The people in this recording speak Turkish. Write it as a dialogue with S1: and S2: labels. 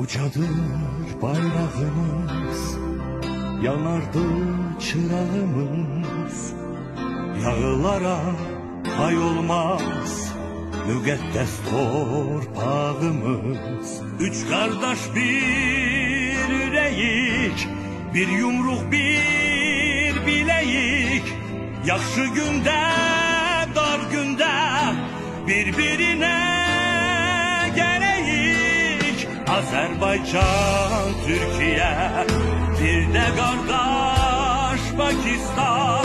S1: Dalgalanmadır bayrağımız Yanardı çırağımız. Yağılara pay olmaz Müqəddəs torpağımız. Üç kardeş bir ürəyik Bir yumruq bir biləyik. Yaxşı gündə, dar gündə Bir-birinə gələyik Azərbaycan, Türkiyə Bir də qardaş Pakistan